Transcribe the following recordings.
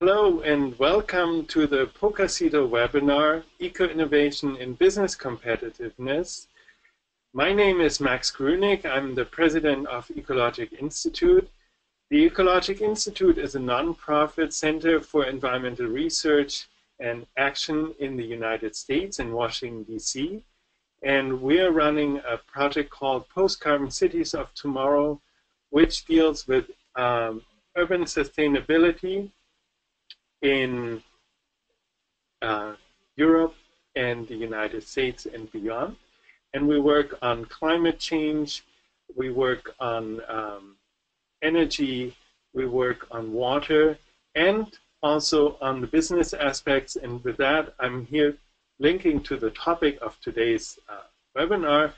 Hello and welcome to the POCACITO webinar, Eco-Innovation in Business Competitiveness. My name is Max Grünig. I'm the president of Ecologic Institute. The Ecologic Institute is a nonprofit center for environmental research and action in the United States in Washington, D.C. And we're running a project called Post-Carbon Cities of Tomorrow, which deals with um, urban sustainability in uh, Europe and the United States and beyond. And we work on climate change, we work on um, energy, we work on water, and also on the business aspects. And with that, I'm here linking to the topic of today's uh, webinar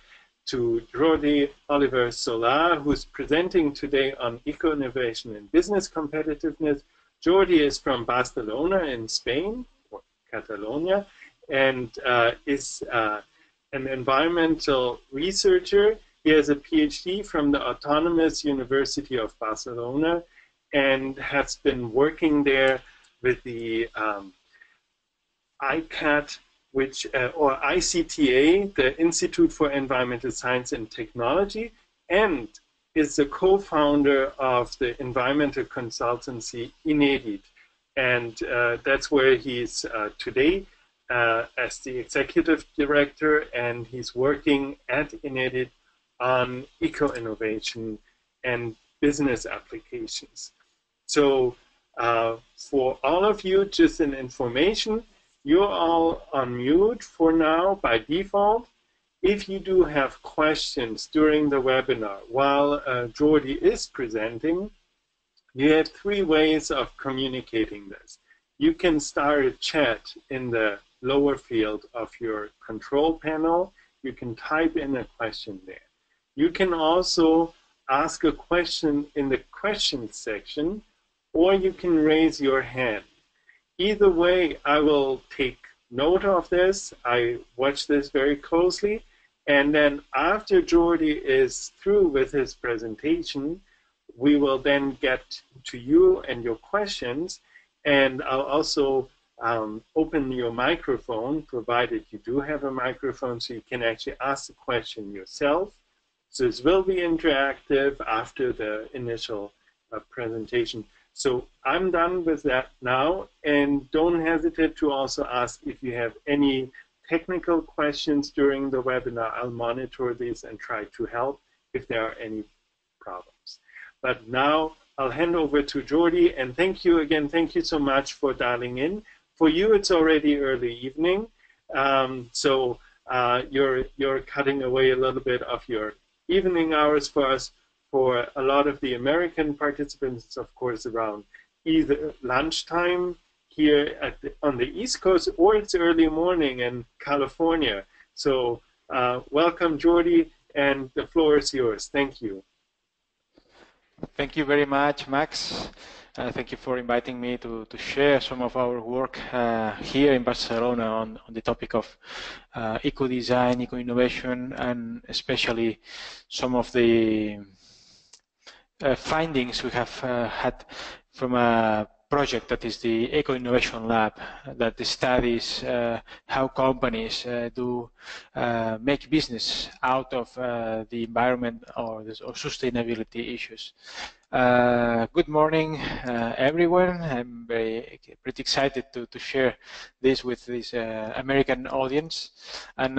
to Jordi Oliver-Sola, who's presenting today on eco-innovation and business competitiveness, Jordi is from Barcelona in Spain, or Catalonia, and uh, is uh, an environmental researcher. He has a PhD from the Autonomous University of Barcelona and has been working there with the um, ICAT, which uh, or ICTA, the Institute for Environmental Science and Technology, and is the co-founder of the environmental consultancy Inedit. And uh, that's where he's uh, today uh, as the executive director, and he's working at Inedit on eco-innovation and business applications. So uh, for all of you, just an information, you're all on mute for now by default. If you do have questions during the webinar while uh, Jordi is presenting, you have three ways of communicating this. You can start a chat in the lower field of your control panel. You can type in a question there. You can also ask a question in the questions section, or you can raise your hand. Either way, I will take note of this. I watch this very closely, and then after Jordi is through with his presentation, we will then get to you and your questions. And I'll also um, open your microphone, provided you do have a microphone, so you can actually ask the question yourself. So this will be interactive after the initial uh, presentation. So I'm done with that now, and don't hesitate to also ask if you have any technical questions during the webinar. I'll monitor these and try to help if there are any problems. But now I'll hand over to Jordi, and thank you again. Thank you so much for dialing in. For you, it's already early evening, um, so uh, you're you're cutting away a little bit of your evening hours for us. For a lot of the American participants, of course around either lunchtime here the, on the East Coast, or it's early morning in California. So uh, welcome, Jordi, and the floor is yours. Thank you. Thank you very much, Max. Uh, thank you for inviting me to, to share some of our work uh, here in Barcelona on, on the topic of uh, eco-design, eco-innovation, and especially some of the uh, findings we have uh, had from a project that is the Eco Innovation Lab that studies uh, how companies uh, do uh, make business out of uh, the environment or, this, or sustainability issues. Uh, good morning, uh, everyone. I'm very pretty excited to, to share this with this American audience. And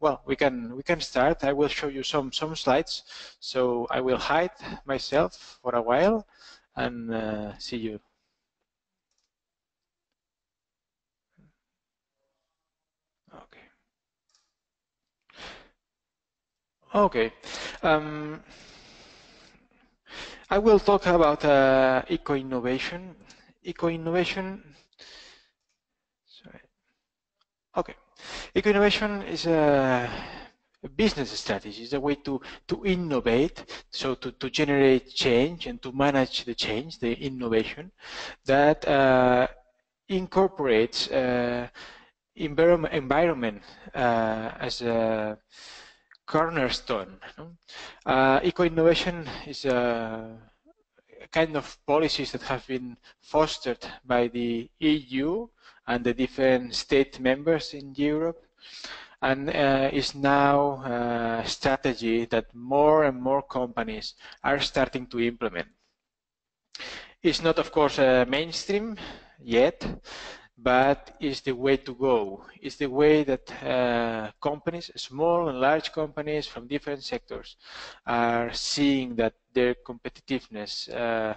well, we can we can start. I will show you some some slides. So I will hide myself for a while and see you Okay. Um, I will talk about uh, eco-innovation. Eco-innovation. Okay. Eco-innovation is a, a, business strategy. It's a way to to innovate, so to to generate change and to manage the change, the innovation that uh, incorporates uh, environment, environment uh, as a cornerstone. Uh, eco-innovation is a kind of policies that have been fostered by the EU and the different state members in Europe and uh, is now a strategy that more and more companies are starting to implement. It's not, of course, a mainstream yet, but it's the way to go. It's the way that uh, companies, small and large companies from different sectors, are seeing that their competitiveness, uh,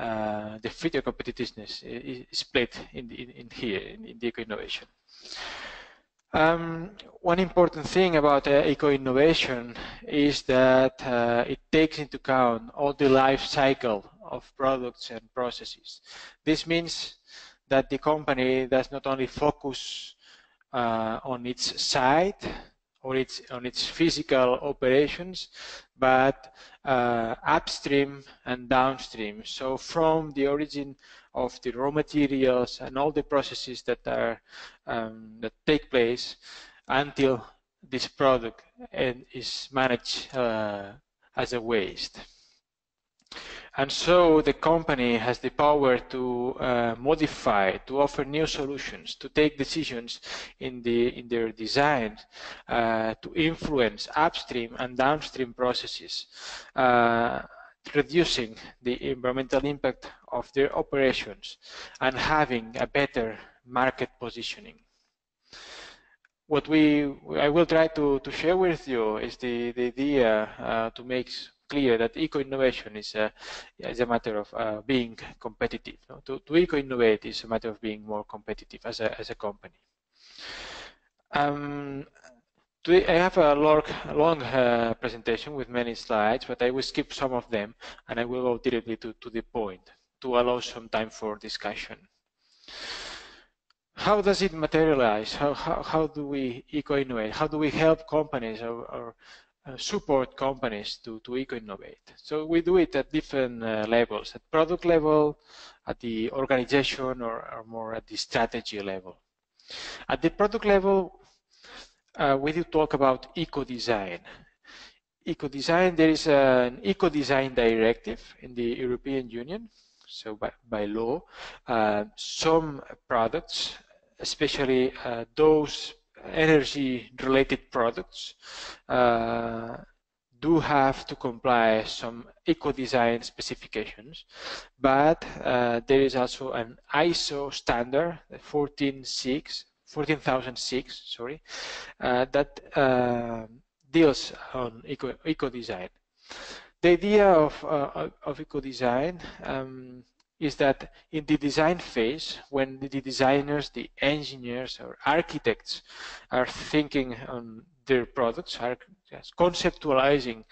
uh, the future competitiveness, is, played in, in, in, here in, in the eco-innovation. Um, one important thing about uh, eco-innovation is that uh, it takes into account all the life cycle of products and processes. This means that the company does not only focus uh, on its site or its on its physical operations, but uh, upstream and downstream. So from the origin of the raw materials and all the processes that are um, that take place until this product is managed uh, as a waste. And so the company has the power to uh, modify, to offer new solutions, to take decisions in the in their design, uh, to influence upstream and downstream processes, uh, reducing the environmental impact of their operations and having a better market positioning. What we I will try to, to share with you is the, the idea uh, to make clear that eco-innovation is a, is a matter of uh, being competitive. No? To, to eco-innovate is a matter of being more competitive as a, as a company. Um, I have a long, long uh, presentation with many slides, but I will skip some of them and I will go directly to, to the point to allow some time for discussion. How does it materialize? How, how, how do we eco-innovate? How do we help companies or, or uh, support companies to, to eco-innovate. So we do it at different uh, levels, at product level, at the organization, or, or, more at the strategy level. At the product level, uh, we do talk about eco-design. Eco-design, there is an eco-design directive in the European Union, so by, by law, uh, some products, especially uh, those energy related products uh, do have to comply some eco-design specifications, but uh, there is also an ISO standard, 146, 14006, sorry, uh, that uh, deals on eco, eco design. The idea of, uh, of eco design um, is that in the design phase, when the designers, the engineers or architects are thinking on their products, are conceptualizing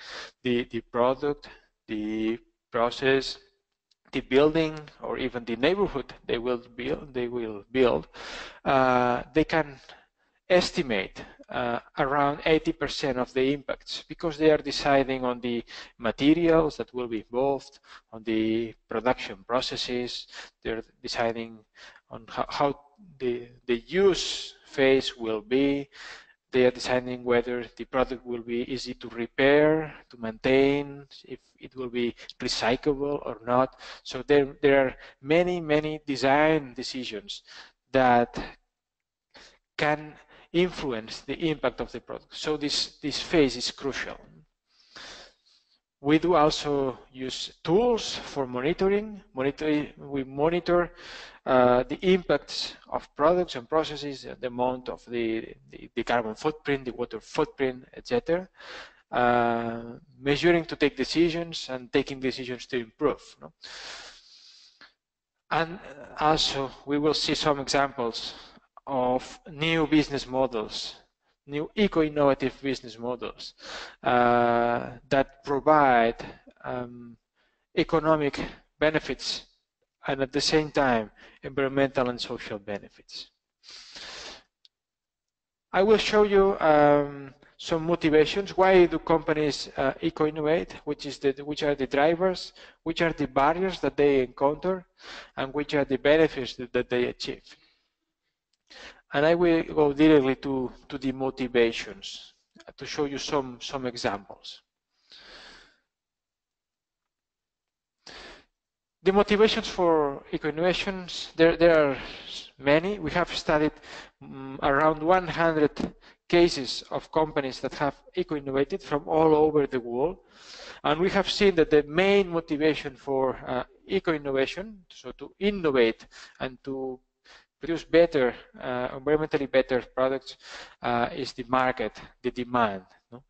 the, the product, the process, the building, or even the neighborhood they will build, they will build, uh, they can estimate uh, around 80% of the impacts because they are deciding on the materials that will be involved, on the production processes, they're deciding on how, how the, the use phase will be, they are deciding whether the product will be easy to repair, to maintain, if it will be recyclable or not. So there, there are many, many design decisions that can influence the impact of the product. So this, this phase is crucial. We do also use tools for monitoring. Monitor, we monitor uh, the impacts of products and processes, the amount of the, the, the carbon footprint, the water footprint, etc. Uh, measuring to take decisions and taking decisions to improve. And also, we will see some examples of new business models, new eco-innovative business models uh, that provide um, economic benefits and at the same time environmental and social benefits. I will show you um, some motivations. Why do companies uh, eco-innovate? Which is the, which are the drivers? Which are the barriers that they encounter? And which are the benefits that, that they achieve? And I will go directly to, to the motivations to show you some, some examples. the motivations for eco-innovations, there, there are many. We have studied um, around 100 cases of companies that have eco-innovated from all over the world. And we have seen that the main motivation for uh, eco-innovation, so to innovate and to produce better, uh, environmentally better products, uh, is the market, the demand. No?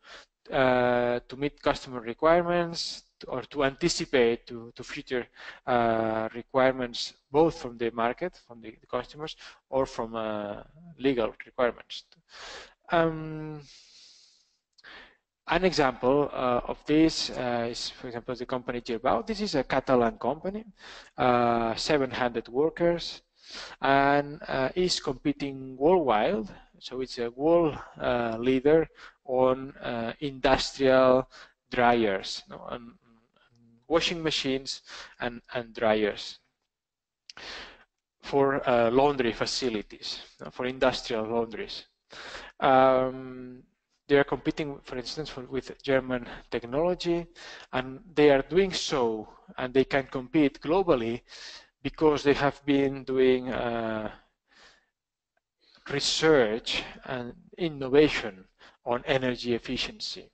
Uh, to meet customer requirements, or to anticipate to, to future uh, requirements both from the market, from the, the customers, or from uh, legal requirements. Um, an example uh, of this uh, is, for example, the company Girbau. This is a Catalan company, uh, 700 workers, and uh, is competing worldwide. So it's a world leader on industrial dryers no, and washing machines and, and dryers for uh, laundry facilities, uh, for industrial laundries. Um, they are competing, for instance, for, with German technology, and they are doing so, and they can compete globally because they have been doing uh, research and innovation on energy efficiency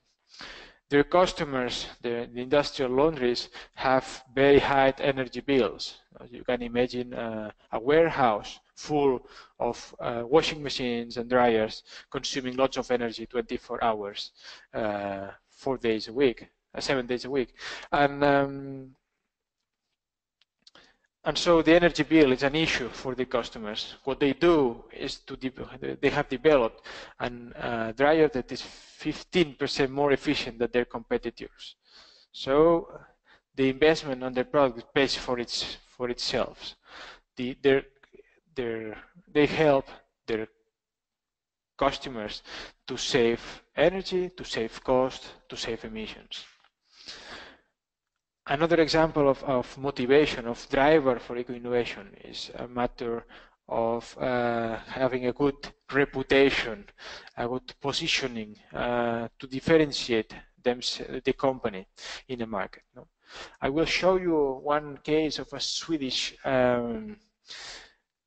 their customers, the, the, industrial laundries, have very high energy bills. You can imagine uh, a warehouse full of uh, washing machines and dryers consuming lots of energy 24 hours, uh, four days a week, uh, seven days a week. And um, and so the energy bill is an issue for the customers. What they do is to they have developed a uh, dryer that is 15% more efficient than their competitors. So the investment on their product pays for its for itself. The, their, their, they help their customers to save energy, to save cost, to save emissions. Another example of, of motivation, of driver for eco-innovation is a matter of uh, having a good reputation, a good positioning uh, to differentiate them, the company in the market. No? I will show you one case of a Swedish um,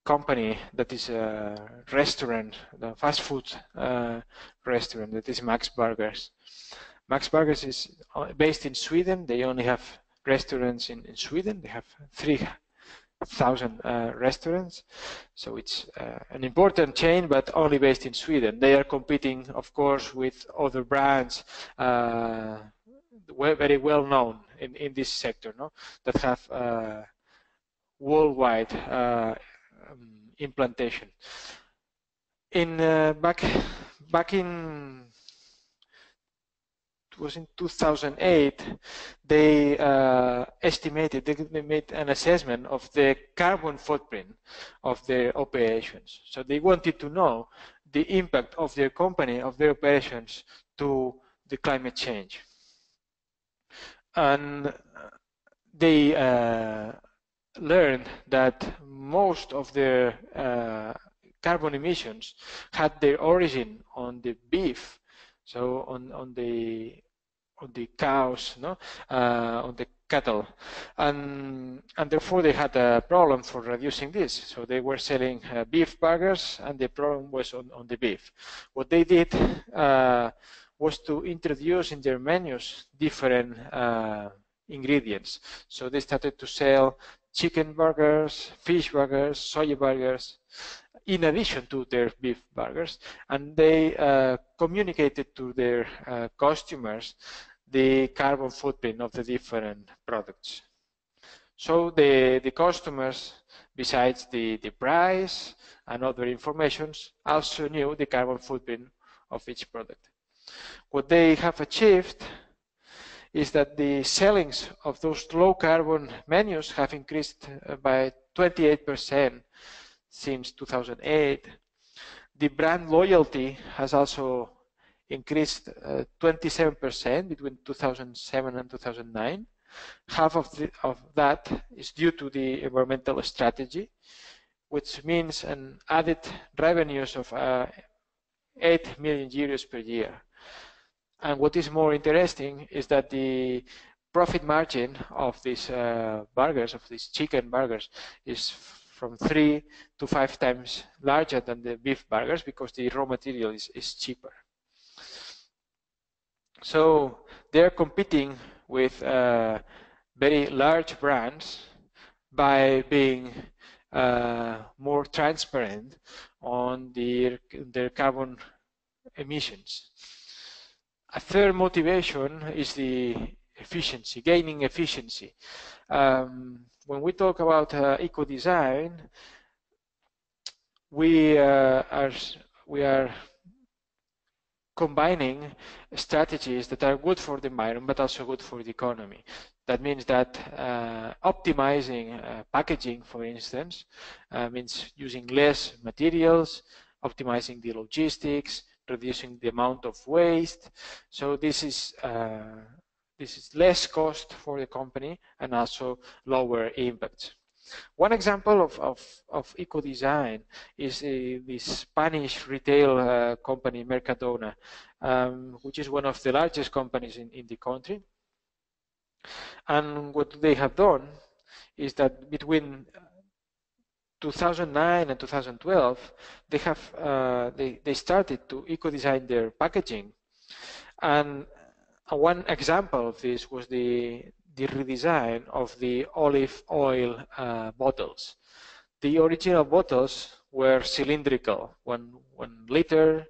company that is a restaurant, a fast food uh, restaurant that is Max Burgers. Max Burgers is uh, based in Sweden. They only have restaurants in, in Sweden. They have 3,000 uh, restaurants. So it's uh, an important chain, but only based in Sweden. They are competing, of course, with other brands uh, very well known in, in this sector no? that have uh, worldwide uh, um, implantation. In uh, back back in was in 2008, they uh, estimated, they, made an assessment of the carbon footprint of their operations. So they wanted to know the impact of their company, of their operations to the climate change. And they uh, learned that most of their uh, carbon emissions had their origin on the beef so on on the on the cows, no, uh, on the cattle, and and therefore they had a problem for reducing this. So they were selling uh, beef burgers, and the problem was on on the beef. What they did uh, was to introduce in their menus different uh, ingredients. So they started to sell chicken burgers, fish burgers, soy burgers, in addition to their beef burgers, and they uh, communicated to their uh, customers the carbon footprint of the different products. So the, the customers, besides the, the price and other informations, also knew the carbon footprint of each product. What they have achieved is that the sellings of those low carbon menus have increased uh, by 28% since 2008. The brand loyalty has also increased 27% uh, between 2007 and 2009. Half of, the, of that is due to the environmental strategy, which means an added revenues of uh, 8 million euros per year. And what is more interesting is that the profit margin of these uh, burgers, of these chicken burgers, is from three to five times larger than the beef burgers because the raw material is, is cheaper. So they're competing with uh, very large brands by being uh, more transparent on their, their carbon emissions. A third motivation is the efficiency, gaining efficiency. Um, when we talk about uh, eco-design, we uh, are we are combining strategies that are good for the environment but also good for the economy. That means that uh, optimizing uh, packaging, for instance, uh, means using less materials, optimizing the logistics, reducing the amount of waste. So this is uh, this is less cost for the company and also lower impact. One example of, of, of eco-design is uh, this Spanish retail uh, company, Mercadona, um, which is one of the largest companies in, in the country. And what they have done is that between 2009 and 2012, they have uh, they, they started to eco-design their packaging. And one example of this was the the redesign of the olive oil uh, bottles. The original bottles were cylindrical, one, one liter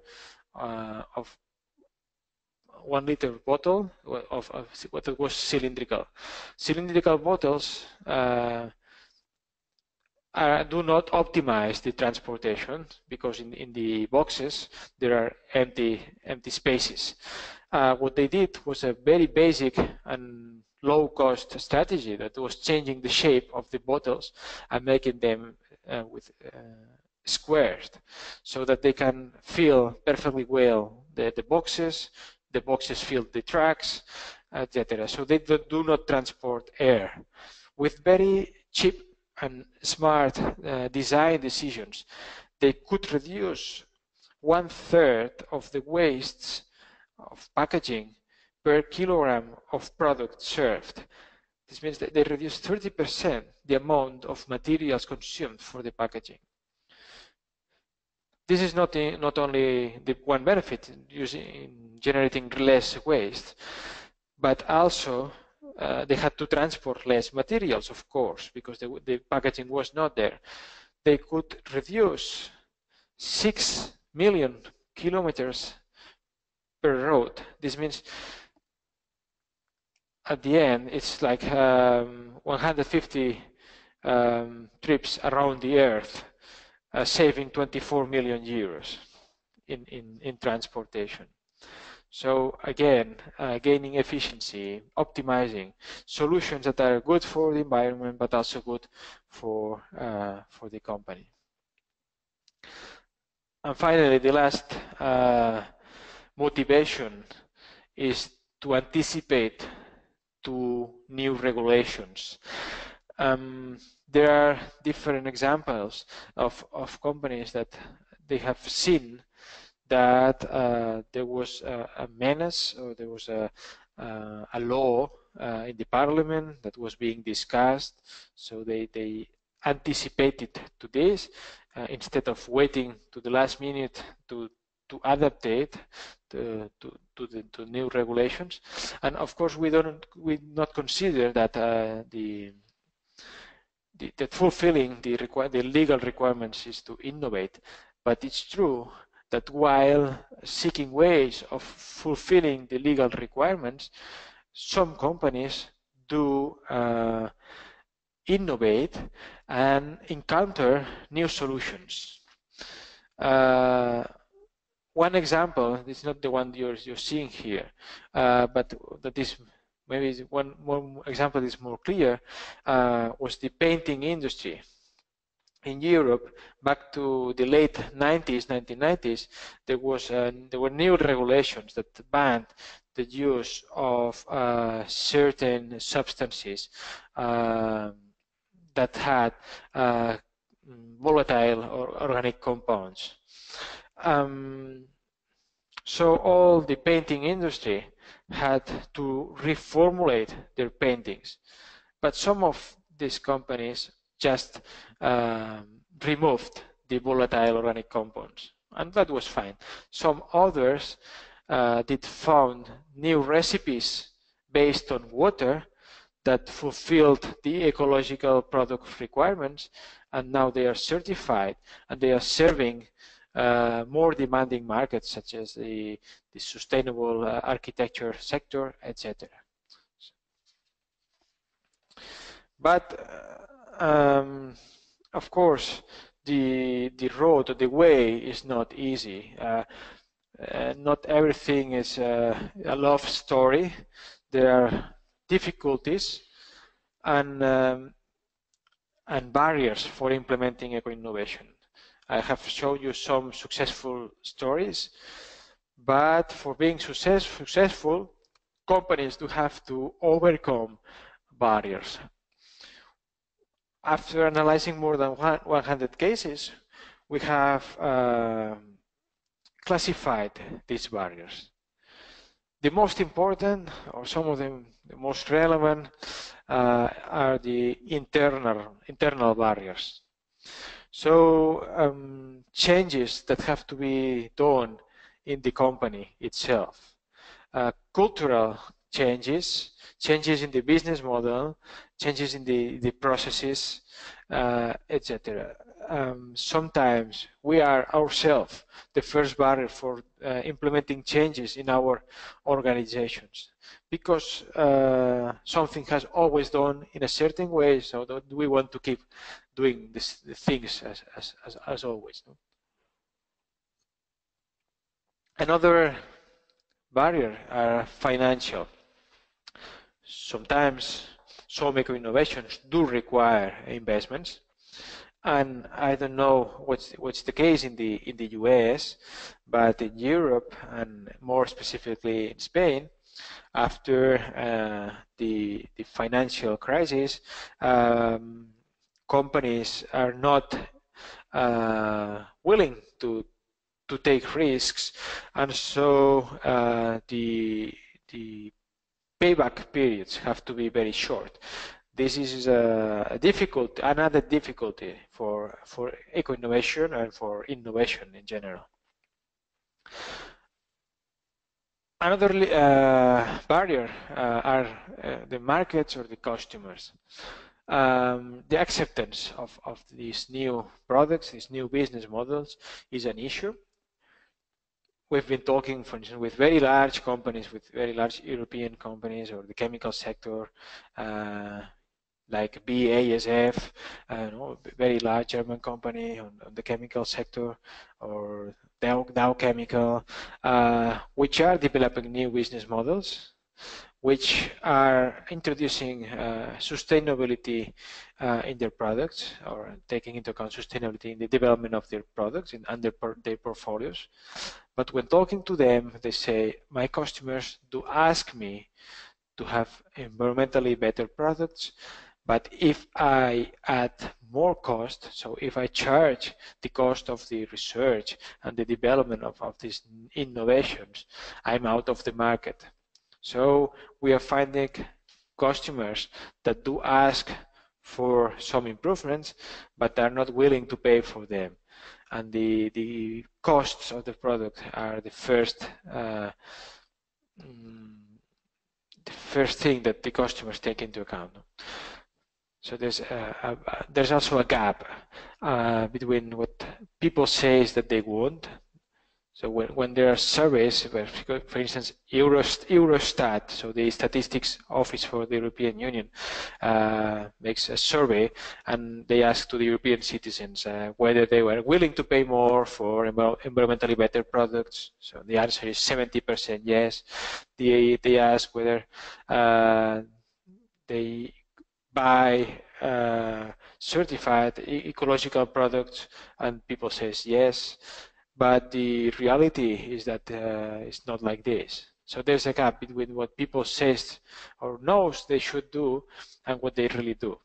uh, of one liter bottle of, of what was cylindrical. Cylindrical bottles uh, are, do not optimize the transportation because in, in the boxes there are empty empty spaces. Uh, what they did was a very basic and low-cost strategy that was changing the shape of the bottles and making them uh, with uh, squares so that they can fill perfectly well the, the boxes, the boxes fill the trucks, etc. So they do not transport air. With very cheap and smart uh, design decisions, they could reduce one third of the wastes of packaging per kilogram of product served. This means that they reduce 30% the amount of materials consumed for the packaging. This is not, not only the one benefit using generating less waste, but also uh, they had to transport less materials, of course, because the, the packaging was not there. They could reduce 6 million kilometers per road. This means at the end, it's like um, 150 um, trips around the Earth, uh, saving 24 million euros in, in, in transportation. So again, uh, gaining efficiency, optimizing solutions that are good for the environment, but also good for uh, for the company. And finally, the last uh, motivation is to anticipate to new regulations. Um, there are different examples of, of companies that they have seen that uh, there was a, a, menace or there was a, uh, a law uh, in the parliament that was being discussed. So they, they anticipated to this uh, instead of waiting to the last minute to, to adapt it to, to, to, the, to new regulations. And of course, we don't we not consider that uh, the, the that fulfilling the require the legal requirements is to innovate. But it's true that while seeking ways of fulfilling the legal requirements, some companies do uh, innovate and encounter new solutions. Uh, one example, it's not the one you're, you're seeing here, uh, but that is maybe one more example is more clear, uh, was the painting industry. In Europe, back to the late 90s, 1990s, there was uh, there were new regulations that banned the use of uh, certain substances um, that had uh, volatile or organic compounds. Um, So all the painting industry had to reformulate their paintings. But some of these companies just um, removed the volatile organic compounds, and that was fine. Some others uh, did found new recipes based on water that fulfilled the ecological product requirements, and now they are certified and they are serving uh, more demanding markets such as the, the sustainable uh, architecture sector, etc. But uh, um, of course, the the road, the way is not easy. Uh, uh, not everything is a love story. There are difficulties and um, and barriers for implementing eco-innovation. I have shown you some successful stories, but for being success, successful, companies do have to overcome barriers. After analyzing more than 100 cases, we have uh, classified these barriers. The most important, or some of them the most relevant, uh, are the internal internal barriers. So um, changes that have to be done in the company itself. Uh, cultural changes, changes in the business model, changes in the, the processes, uh, etc. Um, sometimes we are ourselves the first barrier for uh, implementing changes in our organizations because uh, something has always done in a certain way so that we want to keep doing this, the things as, as, as, as always. No? Another barrier are financial. Sometimes some eco-innovations do require investments and I don't know what's what's the case in the in the US, but in Europe and more specifically in Spain, after uh, the the financial crisis, um, companies are not uh, willing to to take risks, and so uh, the the payback periods have to be very short this is a difficult, another difficulty for, for eco-innovation and for innovation in general. Another uh, barrier uh, are uh, the markets or the customers. Um, the acceptance of, of these new products, these new business models is an issue. We've been talking, for instance, with very large companies, with very large European companies or the chemical sector, uh, like BASF, uh, know, very large German company on, on, the chemical sector, or Dow, Dow Chemical, uh, which are developing new business models, which are introducing uh, sustainability uh, in their products, or taking into account sustainability in the development of their products and under their portfolios. But when talking to them, they say, my customers do ask me to have environmentally better products, but if I add more cost, so if I charge the cost of the research and the development of, of these innovations, I'm out of the market. So we are finding customers that do ask for some improvements, but are not willing to pay for them. And the, the costs of the product are the first uh, mm, the first thing that the customers take into account. So there's a, a, there's also a gap uh, between what people say is that they want. So when, when there are surveys, for instance, Eurostat, so the statistics office for the European Union, uh, makes a survey and they ask to the European citizens uh, whether they were willing to pay more for environmentally better products. So the answer is 70% yes. They, they ask whether uh, they buy uh, certified ecological products and people says yes but the reality is that uh, it's not like this. So there's a gap between what people says or knows they should do and what they really do.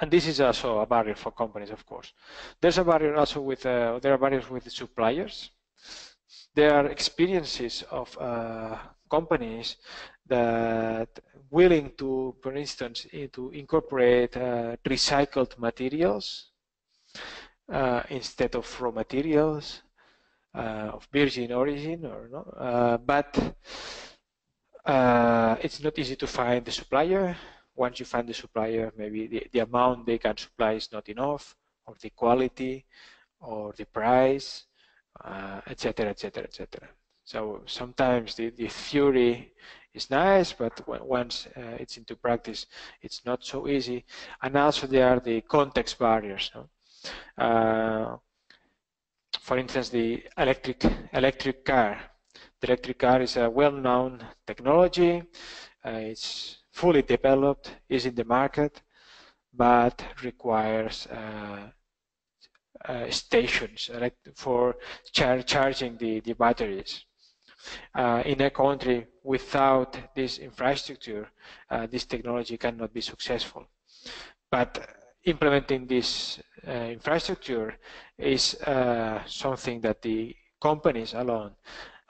And this is also a barrier for companies of course. There's a barrier also with uh, there are barriers with the suppliers. There are experiences of uh, companies that willing to, for instance, to incorporate uh, recycled materials uh, instead of raw materials uh, of virgin origin or no, uh, but uh, it's not easy to find the supplier. Once you find the supplier, maybe the, the amount they can supply is not enough, or the quality, or the price, etc., etc., etc. So sometimes the, the theory is nice, but once uh, it's into practice, it's not so easy. And also there are the context barriers. No? Uh, for instance, the electric electric car. The electric car is a well-known technology. Uh, it's fully developed, is in the market, but requires uh, uh, stations for char charging the, the batteries. Uh, in a country without this infrastructure, uh, this technology cannot be successful. But implementing this uh, infrastructure is uh, something that the companies alone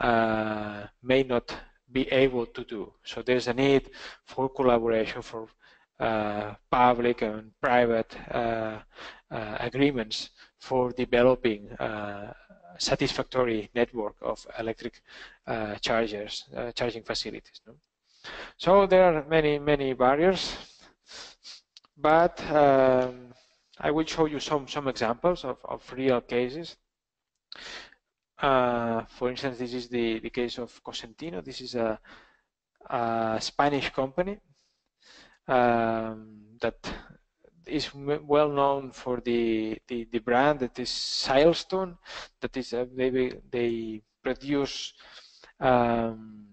uh, may not be able to do. So there's a need for collaboration for uh, public and private agreements for developing satisfactory network of electric chargers, charging facilities. No? So there are many, many barriers but um, I will show you some some examples of, of real cases. Uh, for instance, this is the, the case of Cosentino. This is a, a Spanish company um, that is well known for the, the, the brand that is Silestone. That is, uh, they, they produce um,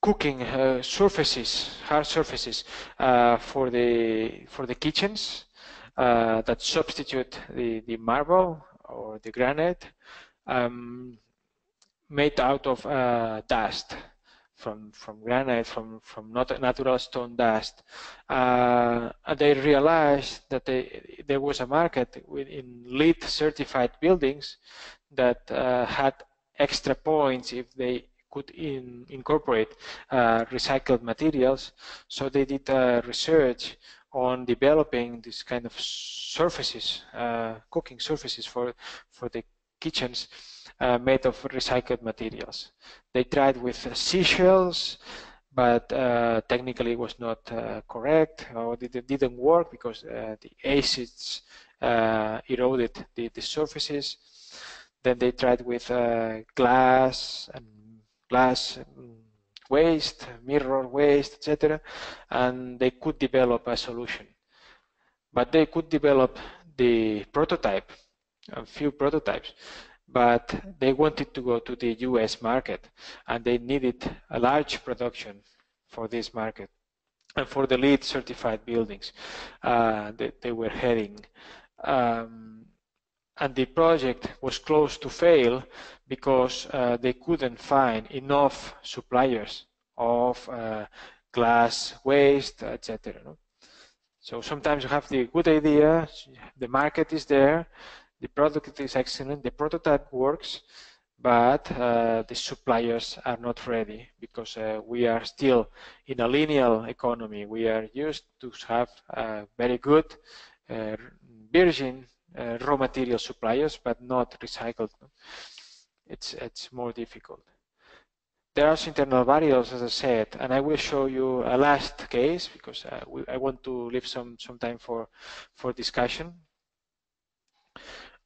cooking uh, surfaces, hard surfaces uh, for the for the kitchens uh, that substitute the the marble or the granite um, made out of uh, dust from from granite from from not natural stone dust uh, they realized that they, there was a market in LEED certified buildings that uh, had extra points if they could in, incorporate uh, recycled materials. So they did uh, research on developing this kind of surfaces, uh, cooking surfaces for, for the kitchens uh, made of recycled materials. They tried with seashells, but uh, technically it was not uh, correct or it didn't work because the acids eroded the, the surfaces. Then they tried with glass and glass waste, mirror waste, etc. And they could develop a solution. But they could develop the prototype, a few prototypes, but they wanted to go to the US market and they needed a large production for this market and for the LEED certified buildings uh, that they were heading. Um, and the project was close to fail because uh, they couldn't find enough suppliers of uh, glass waste, etc. So sometimes you have the good idea, the market is there, the product is excellent, the prototype works, but uh, the suppliers are not ready because uh, we are still in a linear economy. We are used to have uh, very good uh, virgin uh, raw material suppliers, but not recycled. It's it's more difficult. There are internal variables, as I said, and I will show you a last case because we, I want to leave some some time for for discussion.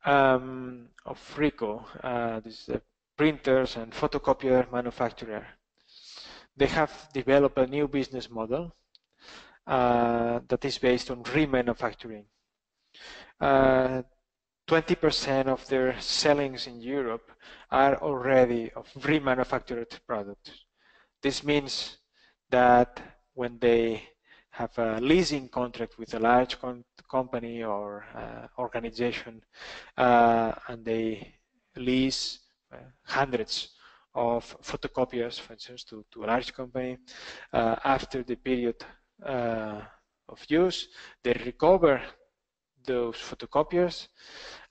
Um, of Ricoh, uh, this is a printers and photocopier manufacturer. They have developed a new business model uh, that is based on remanufacturing. 20% uh, of their sellings in Europe are already of remanufactured products. This means that when they have a leasing contract with a large company or uh, organization uh, and they lease uh, hundreds of photocopiers, for instance, to, to a large company, uh, after the period uh, of use, they recover those photocopiers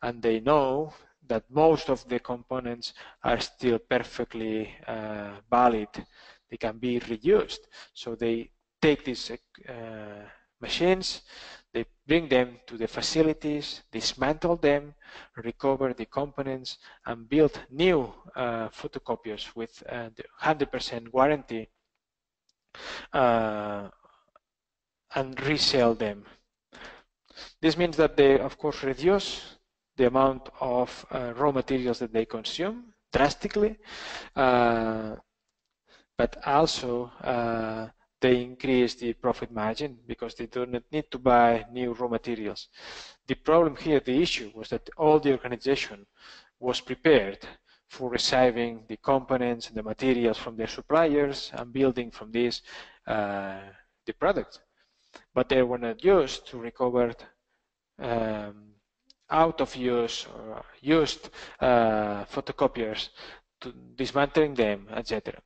and they know that most of the components are still perfectly uh, valid. They can be reused. So they take these uh, machines, they bring them to the facilities, dismantle them, recover the components, and build new uh, photocopiers with 100% uh, warranty uh, and resell them. This means that they, of course, reduce the amount of uh, raw materials that they consume drastically, uh, but also uh, they increase the profit margin because they do not need to buy new raw materials. The problem here, the issue, was that all the organization was prepared for receiving the components and the materials from their suppliers and building from this uh, the product. But they were not used to recover um, out of use or used uh, photocopiers to dismantling them, etc.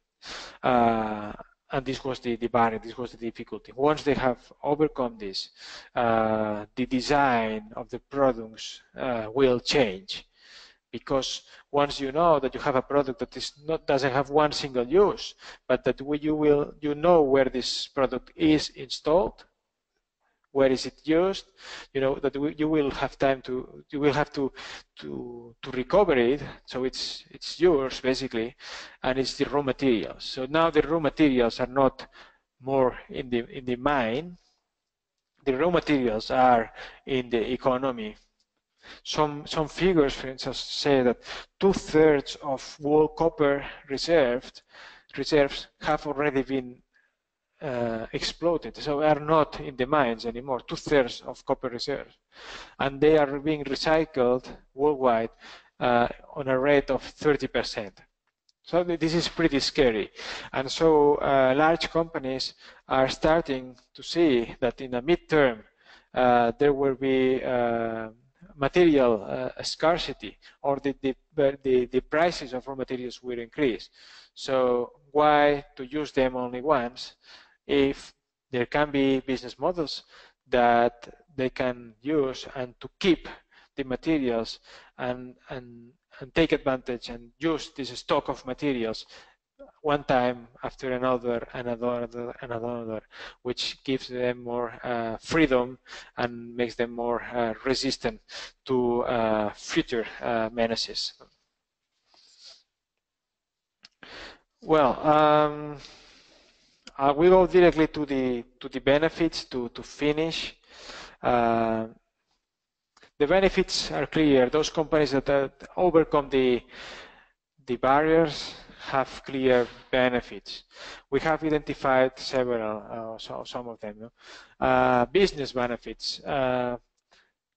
Uh, and this was the, the barrier, this was the difficulty. Once they have overcome this, uh, the design of the products uh, will change because once you know that you have a product that is not doesn't have one single use, but that you will you know where this product is installed, where is it used? You know that you will have time to you will have to to to recover it. So it's it's yours basically and it's the raw materials. So now the raw materials are not more in the in the mine. The raw materials are in the economy. Some some figures for instance say that two-thirds of world copper reserved reserves have already been uh, exploded, so are not in the mines anymore, two-thirds of copper reserves. And they are being recycled worldwide uh, on a rate of 30%. So this is pretty scary. And so uh, large companies are starting to see that in the midterm, uh, there will be uh, material uh, scarcity or the, the, the, the prices of raw materials will increase. So why to use them only once if there can be business models that they can use and to keep the materials and, and, and take advantage and use this stock of materials one time after another and another and another, which gives them more uh, freedom and makes them more uh, resistant to uh, future uh, menaces. Well, um, I will go directly to the to the benefits to to finish. Uh, the benefits are clear. Those companies that, that overcome the the barriers have clear benefits. We have identified several, uh, so some of them. No? Uh, business benefits uh,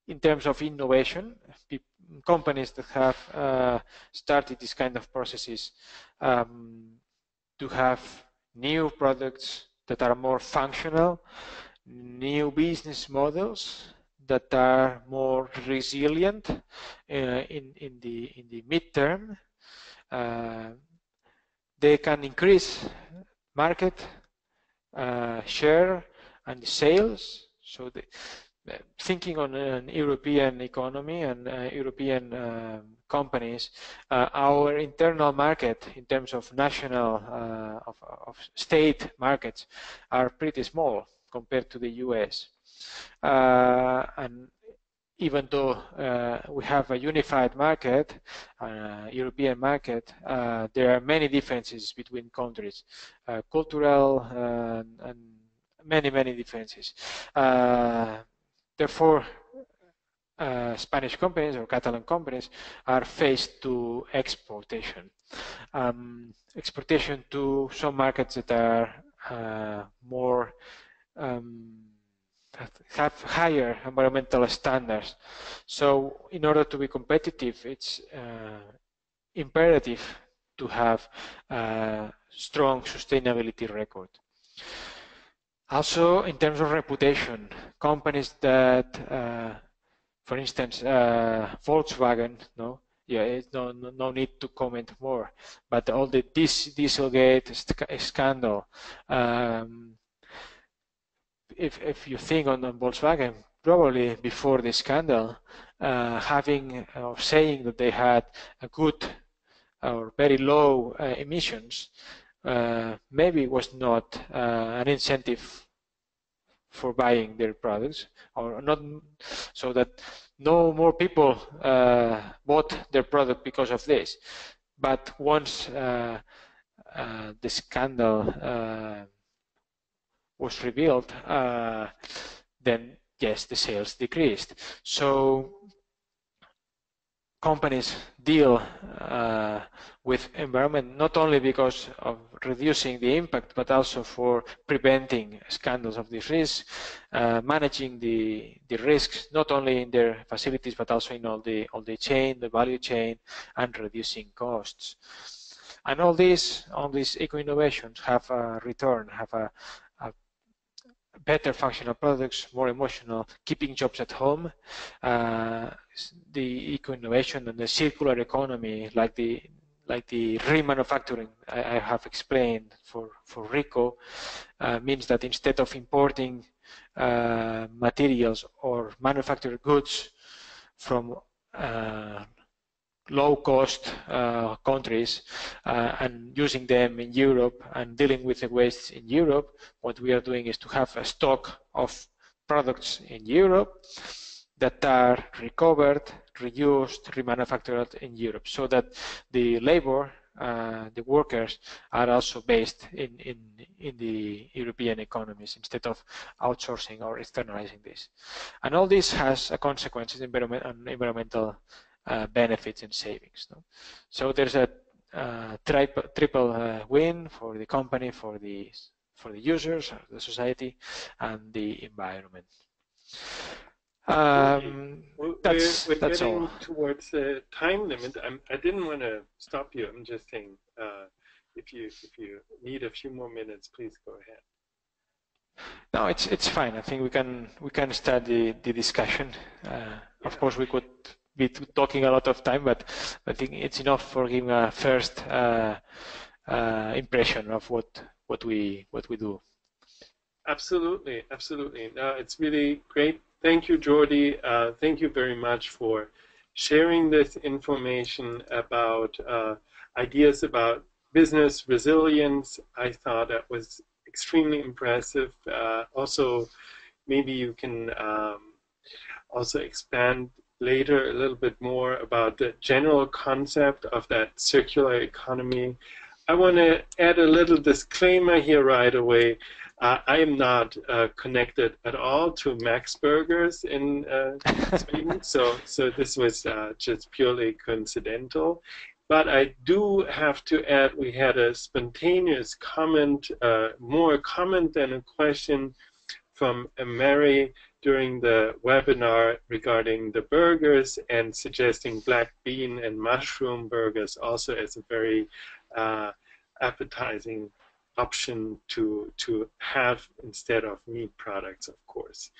in terms of innovation. Companies that have uh, started this kind of processes um, to have new products that are more functional, new business models that are more resilient uh, in, in, the, in the midterm. Uh, they can increase market uh, share and sales. So the, thinking on an European economy and uh, European uh, companies, uh, our internal market in terms of national, uh, of, of, state markets are pretty small compared to the US. Uh, and even though uh, we have a unified market, uh, European market, uh, there are many differences between countries, cultural and, many, many differences. Therefore, uh, Spanish companies or Catalan companies are faced to exportation. Um, exportation to some markets that are uh, more um, have higher environmental standards. So in order to be competitive, it's uh, imperative to have a strong sustainability record. Also, in terms of reputation, companies that uh, for instance, uh, Volkswagen, no, yeah, it's no, no, need to comment more. But all the Dieselgate scandal, um, if if you think on, on Volkswagen, probably before the scandal, uh, having or saying that they had a good or very low uh, emissions, uh, maybe was not uh, an incentive for buying their products, or not, so that no more people uh, bought their product because of this. But once uh, the scandal was revealed, then yes, the sales decreased. So companies deal uh, with environment not only because of reducing the impact but also for preventing scandals of this risk uh, managing the the risks not only in their facilities but also in all the all the chain the value chain and reducing costs. And all these all these eco innovations have a return have a, better functional products, more emotional, keeping jobs at home, uh, the eco-innovation and the circular economy, like the like the remanufacturing I, I have explained for for Ricoh, uh, means that instead of importing uh, materials or manufactured goods from uh, low-cost uh, countries uh, and using them in Europe and dealing with the waste in Europe, what we are doing is to have a stock of products in Europe that are recovered, reused, remanufactured in Europe, so that the labor, uh, the workers, are also based in, in, in the European economies instead of outsourcing or externalizing this. And all this has a environment, on environmental benefits and savings. No? So there's a uh, triple, triple uh, win for the company, for the for the users, the society, and the environment. Um, we're, that's, we're that's getting all. towards the time limit. I'm, I did not want to stop you. I'm just saying, uh, if you if you need a few more minutes, please go ahead. No, it's it's fine. I think we can we can start the the discussion. Uh, yeah. Of course, we could be talking a lot of time, but I think it's enough for giving a first uh, uh, impression of what what we what we do. Absolutely, absolutely. Uh, it's really great. Thank you, Jordi. Uh, thank you very much for sharing this information about uh, ideas about business resilience. I thought that was extremely impressive. Uh, also, maybe you can um, also expand later a little bit more about the general concept of that circular economy. I want to add a little disclaimer here right away. Uh, I am not uh, connected at all to Max Burgers in uh, Sweden, so so this was uh, just purely coincidental. But I do have to add, we had a spontaneous comment, uh, more a comment than a question from Mary during the webinar regarding the burgers and suggesting black bean and mushroom burgers also as a very uh, appetizing option to to have instead of meat products, of course.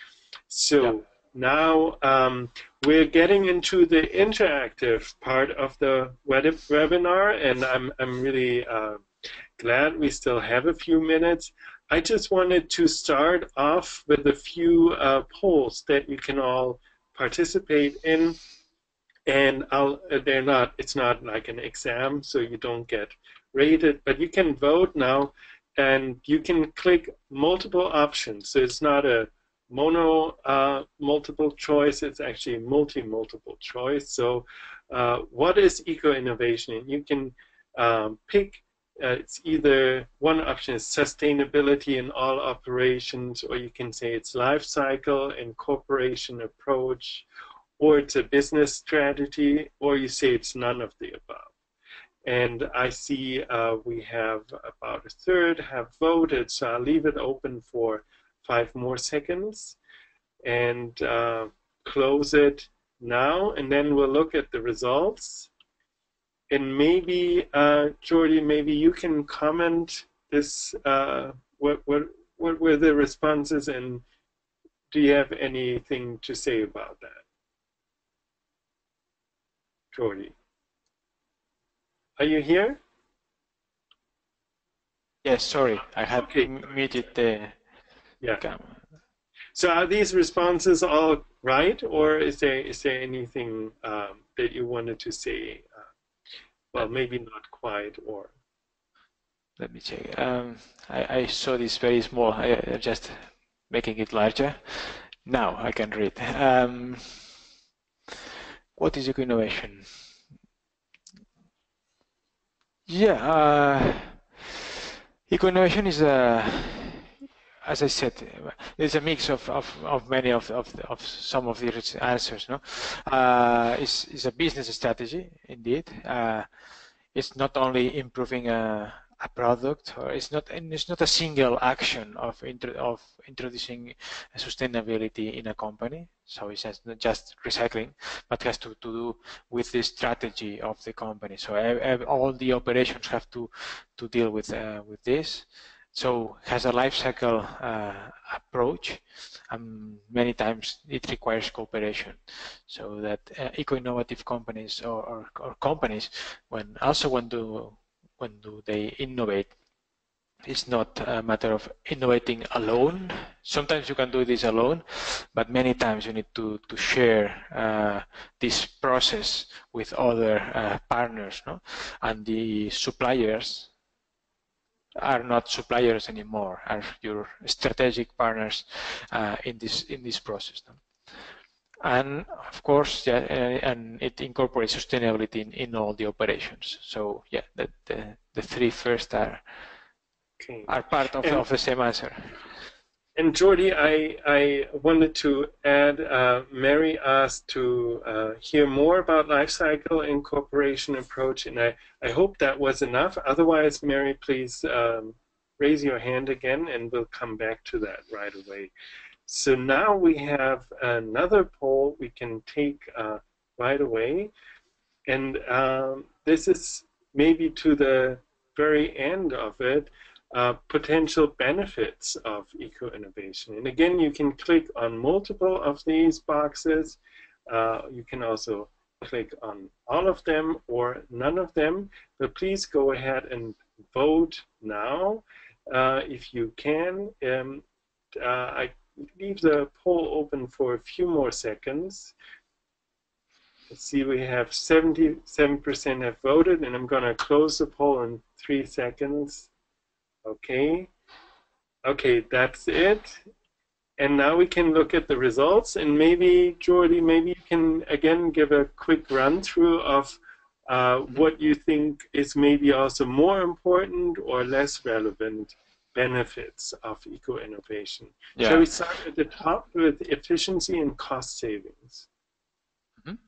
So yeah. now um, we're getting into the interactive part of the web webinar, and I'm I'm really uh, glad we still have a few minutes. I just wanted to start off with a few uh, polls that you can all participate in. And I'll, uh, they're not, it's not like an exam, so you don't get rated, but you can vote now and you can click multiple options. So it's not a mono uh, multiple choice, it's actually multi-multiple choice. So uh, what is eco-innovation? You can um, pick uh, it's either one option is sustainability in all operations, or you can say it's life cycle and corporation approach, or it's a business strategy, or you say it's none of the above. And I see uh, we have about a third have voted, so I'll leave it open for five more seconds and uh, close it now, and then we'll look at the results and maybe uh, Jordi, maybe you can comment this. Uh, what what what were the responses, and do you have anything to say about that, Jordi? Are you here? Yes, sorry, I have okay. muted the yeah. camera. So are these responses all right, or is there is there anything um, that you wanted to say? Well, maybe not quite, or let me check. Um, I, I, saw this very small. I, I just making it larger. Now I can read. Um, what is eco-innovation? Yeah, uh, eco-innovation is a as I said, it's a mix of, of, of many of, of, of, some of the answers. No, uh, it's, it's a business strategy indeed. Uh, it's not only improving a, a product, or it's not it's not a single action of intro, of introducing sustainability in a company. So it's not just recycling, but has to, to do with the strategy of the company. So all the operations have to to deal with uh, with this. So has a life cycle uh, approach. and many times it requires cooperation. So that uh, eco-innovative companies or, or, or, companies, when also when do when do they innovate, it's not a matter of innovating alone. Sometimes you can do this alone, but many times you need to, to share uh, this process with other uh, partners. No? And the suppliers are not suppliers anymore, are your strategic partners uh, in this in this process. And of course, yeah, uh, and it incorporates sustainability in, in all the operations. So yeah, the the, the three first are okay. are part of, and, of the same answer. And Jordi, I, I wanted to add, uh, Mary asked to uh, hear more about life cycle incorporation approach, and I, I hope that was enough. Otherwise, Mary, please um, raise your hand again, and we'll come back to that right away. So now we have another poll we can take uh, right away, and um, this is maybe to the very end of it uh, potential benefits of eco-innovation. And again, you can click on multiple of these boxes. Uh, you can also click on all of them or none of them, but please go ahead and vote now uh, if you can. Um, uh, I leave the poll open for a few more seconds. Let's see, we have 77% have voted, and I'm going to close the poll in three seconds. Okay. Okay, that's it. And now we can look at the results and maybe, Jordi, maybe you can again give a quick run through of uh, what you think is maybe also more important or less relevant benefits of eco-innovation. Yeah. Shall we start at the top with efficiency and cost savings? Mm -hmm.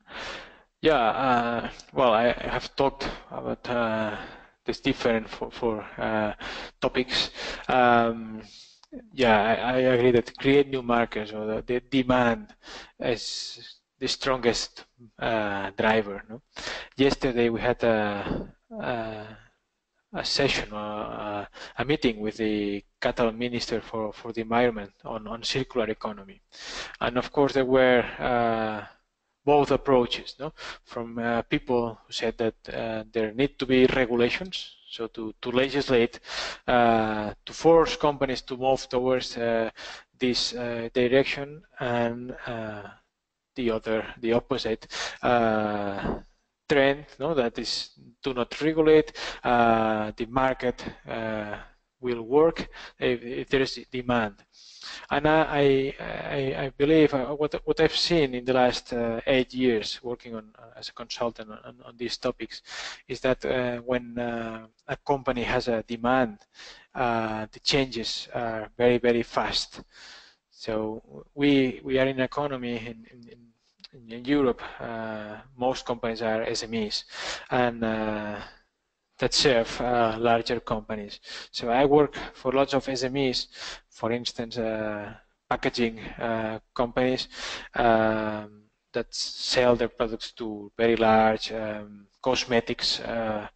Yeah, uh, well, I have talked about uh, this different for, for uh, topics. Um, yeah, I, I, agree that create new markets or the, the demand is the strongest uh, driver. No? Yesterday we had a, a, a session, a, a, meeting with the Catalan Minister for, for the Environment on, on circular economy. And of course there were uh, both approaches no? from uh, people who said that uh, there need to be regulations so to, to legislate uh, to force companies to move towards uh, this uh, direction and uh, the other the opposite trend no that is do not regulate the market will work if, if there is demand and I, I, I believe uh, what, what I've seen in the last uh, eight years working on uh, as a consultant on, on, these topics is that uh, when uh, a company has a demand, uh, the changes are very, very fast. So we, we are in an economy in, in, in Europe, most companies are SMEs. And that serve uh, larger companies. So I work for lots of SMEs, for instance, uh, packaging uh, companies um, that sell their products to very large um, cosmetics uh,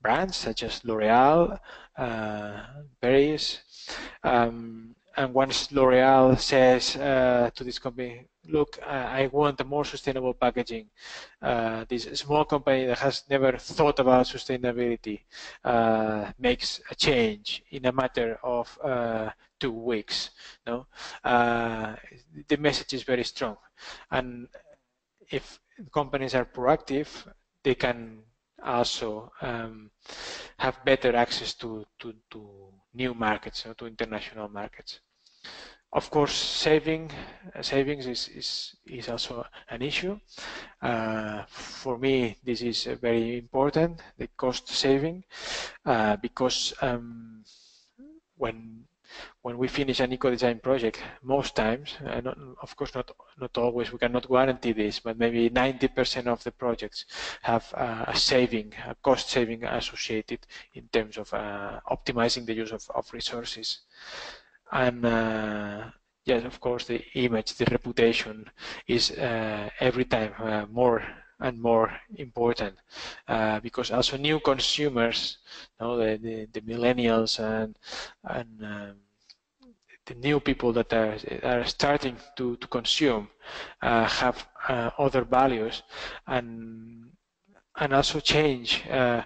brands such as L'Oreal, uh, Paris, um, and once L'Oreal says uh, to this company, look, I want a more sustainable packaging, uh, this small company that has never thought about sustainability uh, makes a change in a matter of uh, two weeks. No, uh, the message is very strong, and if companies are proactive, they can also um, have better access to, to, to new markets, to international markets. Of course, saving savings is, is, is also an issue. Uh, for me, this is very important, the cost saving, uh, because um, when when we finish an eco-design project, most times, uh, not, of course not not always, we cannot guarantee this, but maybe 90% of the projects have uh, a saving, a cost saving associated in terms of uh, optimizing the use of, of resources. And uh, yes, of course, the image, the reputation is uh, every time uh, more and more important uh, because also new consumers, you know, the, the, the millennials and and um, the new people that are, are starting to, to consume uh, have uh, other values and and also change uh,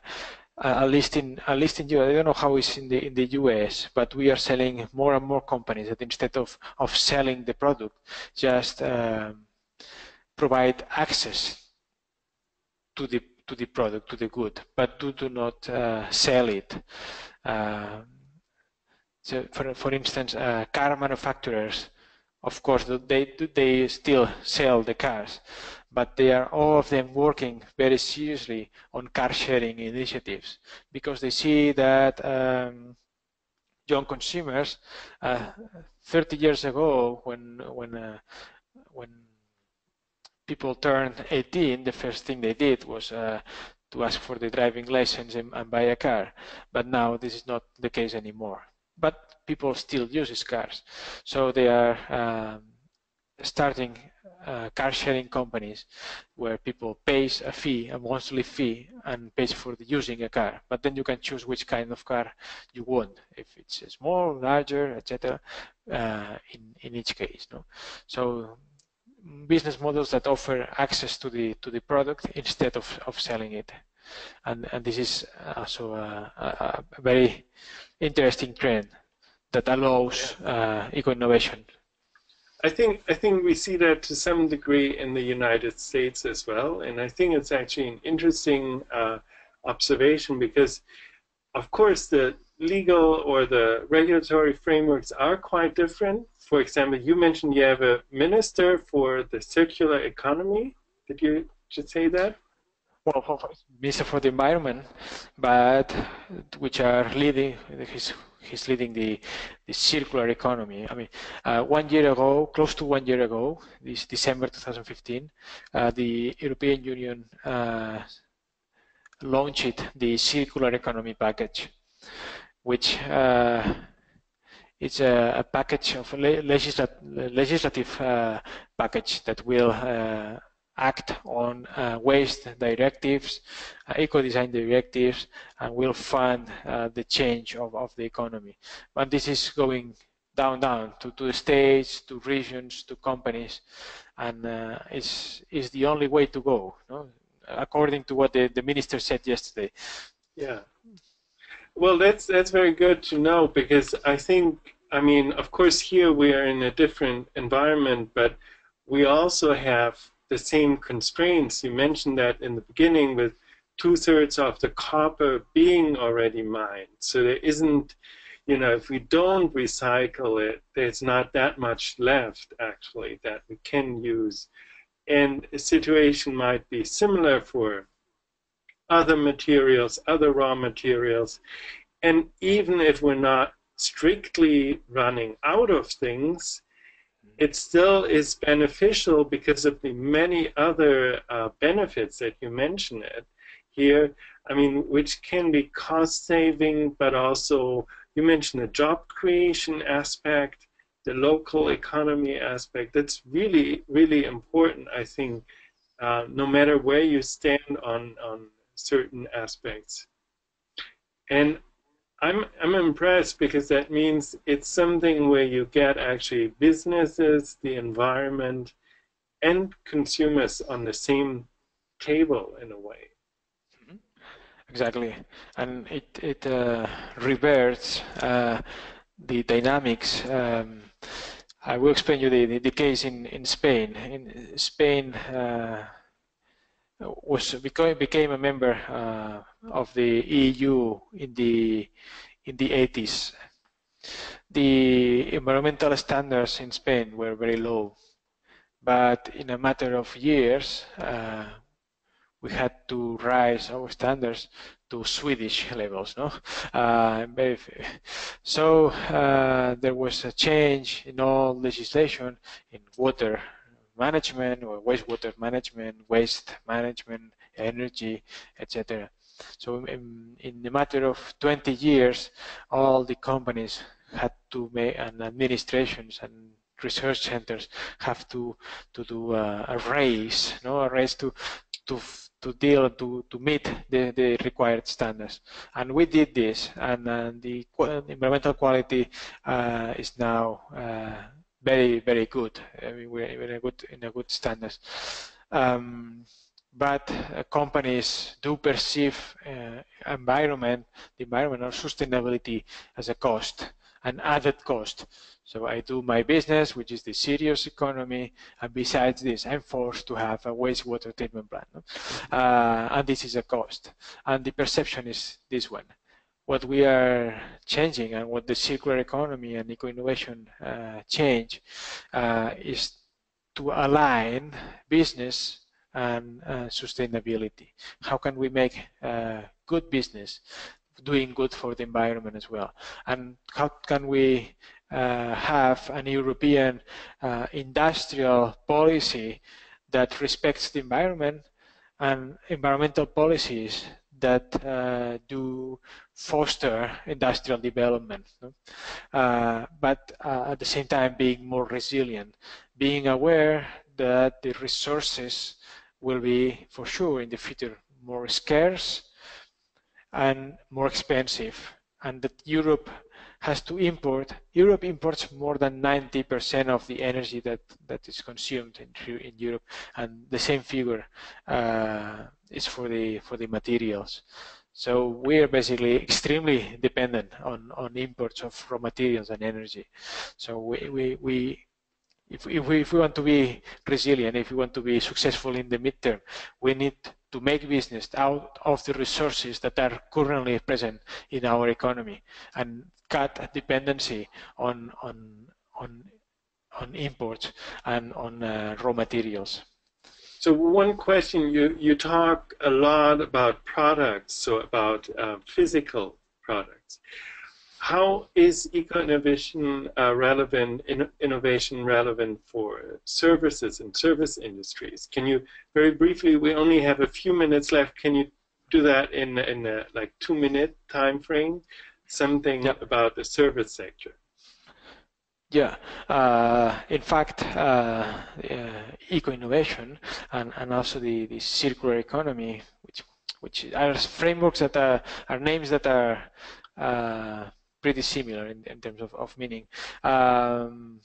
at least in at least in US. I don't know how it's in the in the US, but we are selling more and more companies that instead of of selling the product, just um, provide access to the to the product to the good, but do do not uh, sell it. Uh, so, for for instance, uh, car manufacturers, of course, they they still sell the cars, but they are all of them working very seriously on car sharing initiatives because they see that um, young consumers uh, 30 years ago when when uh, when people turned 18 the first thing they did was uh, to ask for the driving license and, and, buy a car. But now this is not the case anymore. But people still use cars. So they are um, starting uh, car sharing companies where people pays a fee, a monthly fee, and pays for the using a car. But then you can choose which kind of car you want, if it's small, larger, etc. Uh, in in each case, no. So business models that offer access to the to the product instead of of selling it, and and this is also a, a, very interesting trend that allows uh, eco innovation I think I think we see that to some degree in the United States as well, and I think it's actually an interesting uh, observation because, of course, the legal or the regulatory frameworks are quite different. For example, you mentioned you have a minister for the circular economy. Did you just say that? Well, Minister for the Environment, but which are leading his he's leading the, the circular economy. I mean, uh, one year ago, close to one year ago, this December 2015, uh, the European Union uh, launched the circular economy package, which uh, it's a, a, package of legislat legislative uh, package that will uh, act on uh, waste directives, uh, eco-design directives, and will fund uh, the change of, of the economy. But this is going down, down to, to the states, to regions, to companies, and uh, it's, it's the only way to go, no? according to what the, the minister said yesterday. Yeah. Well, that's that's very good to know because I think, I mean, of course, here we are in a different environment, but we also have the same constraints. You mentioned that in the beginning with two-thirds of the copper being already mined. So there isn't, you know, if we don't recycle it, there's not that much left, actually, that we can use. And a situation might be similar for other materials, other raw materials. And even if we're not strictly running out of things, it still is beneficial because of the many other uh, benefits that you mentioned it here. I mean, which can be cost saving, but also you mentioned the job creation aspect, the local economy aspect. That's really, really important, I think, uh, no matter where you stand on, on certain aspects. And I'm I'm impressed because that means it's something where you get actually businesses, the environment, and consumers on the same table in a way. Mm-hmm. Exactly, and it it uh, reverts uh, the dynamics. Um, I will explain you the, the, the, case in, in Spain. In Spain uh, was became, became a member uh, of the EU in the in the 80s. The environmental standards in Spain were very low, but in a matter of years, uh, we had to rise our standards to Swedish levels. No, uh, so uh, there was a change in all legislation in water management or wastewater management, waste management, energy, etc. So in, in a matter of 20 years, all the companies had to make, and administrations and research centers have to to do a, race, no, a race to to to deal to to meet the, the required standards. And we did this, and uh, the environmental quality uh, is now uh, very very good. I mean, we're in a good in a good standards. Um, but uh, companies do perceive uh, environment, the environment or sustainability as a cost, an added cost. So I do my business, which is the serious economy, and besides this, I'm forced to have a wastewater treatment plant, no? uh, and this is a cost. And the perception is this one. What we are changing and what the circular economy and eco-innovation uh, change uh, is to align business and uh, sustainability. How can we make uh, good business doing good for the environment as well? And how can we uh, have an European uh, industrial policy that respects the environment and environmental policies that do foster industrial development, uh, but uh, at the same time being more resilient, being aware that the resources will be for sure in the future more scarce and more expensive and that Europe has to import. Europe imports more than 90% of the energy that, that is consumed in, in Europe and the same figure uh, is for the for the materials. So we are basically extremely dependent on, on imports of raw materials and energy. So we, we, we if, if, we, if we want to be resilient, if we want to be successful in the midterm, we need to make business out of the resources that are currently present in our economy and cut dependency on on on on imports and on uh, raw materials. So one question you you talk a lot about products, so about uh, physical products how is eco-innovation uh, relevant, in, innovation relevant for services and service industries? Can you, very briefly, we only have a few minutes left, can you do that in, in a like two minute time frame? Something yep. about the service sector. Yeah, uh, in fact, uh, uh, eco-innovation and, and also the, the circular economy, which which are frameworks that are, are names that are uh, pretty similar in, in terms of, of meaning, um,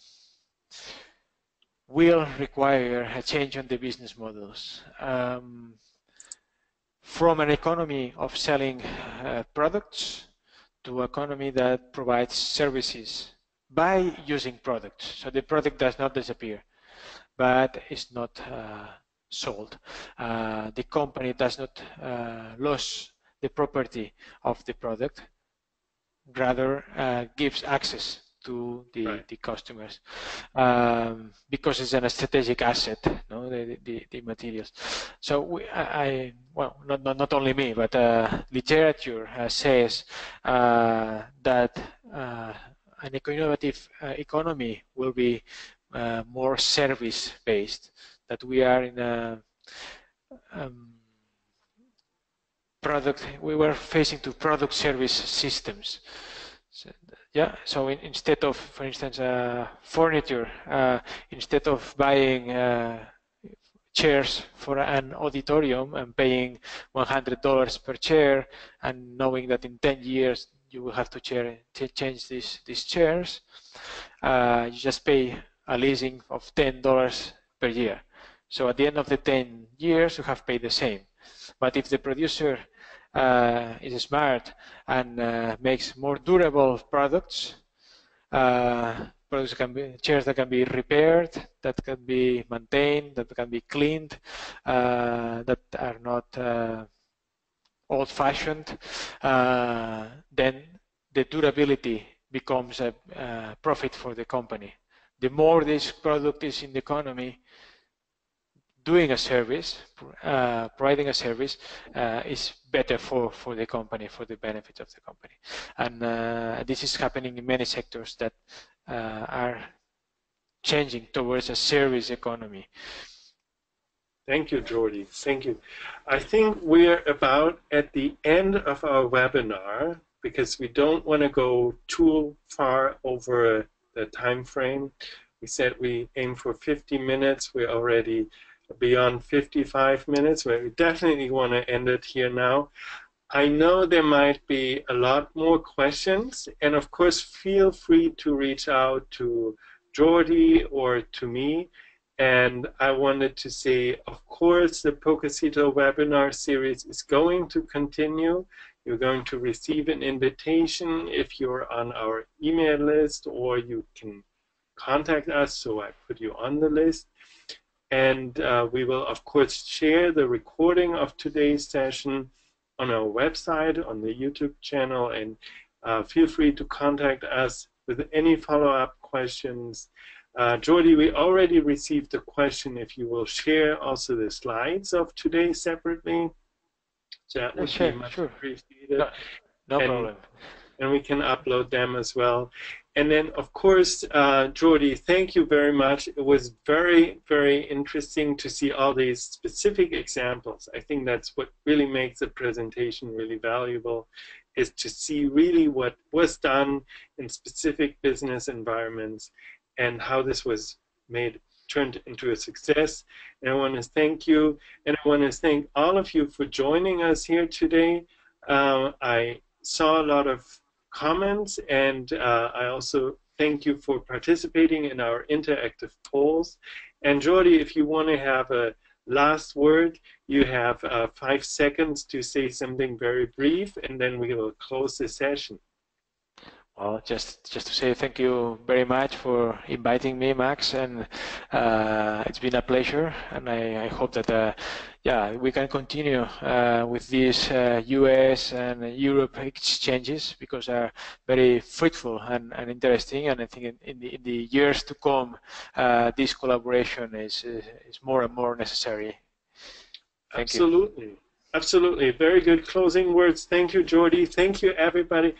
will require a change on the business models. Um, from an economy of selling uh, products to economy that provides services by using products. So the product does not disappear, but is not uh, sold. Uh, the company does not uh, lose the property of the product, rather uh, gives access to the, right. the customers um, because it's a strategic asset, no, the, the, the materials. So we, I, well, not, not, not only me, but uh, literature uh, says uh, that uh, an innovative uh, economy will be more service-based, that we are in a um, product, we were facing to product service systems. So, yeah, so in, instead of, for instance, uh, furniture, uh, instead of buying uh, chairs for an auditorium and paying $100 per chair and knowing that in 10 years you will have to change these these chairs. Uh, you just pay a leasing of ten dollars per year. So at the end of the 10 years, you have paid the same. But if the producer uh, is smart and uh, makes more durable products, uh, products can be chairs that can be repaired, that can be maintained, that can be cleaned, uh, that are not uh, old-fashioned, uh, then the durability becomes a, profit for the company. The more this product is in the economy, doing a service, uh, providing a service uh, is better for, for the company, for the benefit of the company. And uh, this is happening in many sectors that uh, are changing towards a service economy. Thank you, Jordi. Thank you. I think we're about at the end of our webinar because we don't want to go too far over the time frame. We said we aim for 50 minutes. We're already beyond 55 minutes. We definitely want to end it here now. I know there might be a lot more questions, and of course, feel free to reach out to Jordi or to me. And I wanted to say, of course, the Pocacito webinar series is going to continue. You're going to receive an invitation if you're on our email list, or you can contact us, so I put you on the list. And uh, we will, of course, share the recording of today's session on our website, on the YouTube channel, and uh, feel free to contact us with any follow-up questions. Uh, Jordi, we already received a question if you will share also the slides of today separately. So that would sure, be much sure. appreciated. No, no and, problem. And we can upload them as well. And then, of course, uh, Jordi, thank you very much. It was very, very interesting to see all these specific examples. I think that's what really makes the presentation really valuable, is to see really what was done in specific business environments and how this was made turned into a success. And I want to thank you, and I want to thank all of you for joining us here today. Uh, I saw a lot of comments, and uh, I also thank you for participating in our interactive polls. And Jordi, if you want to have a last word, you have uh, five seconds to say something very brief, and then we will close the session. Well, just just to say thank you very much for inviting me, Max, and uh, it's been a pleasure. And I, I hope that uh, yeah we can continue uh, with these U.S. Uh, and Europe exchanges because are very fruitful and, and interesting. And I think in, in, the, in the years to come, uh, this collaboration is is more and more necessary. Thank Absolutely. You. Absolutely. Very good closing words. Thank you, Jordi. Thank you, everybody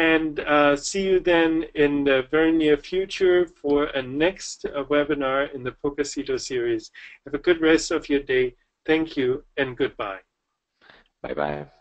and uh, see you then in the very near future for a next uh, webinar in the Pocacito series. Have a good rest of your day. Thank you and goodbye. Bye-bye.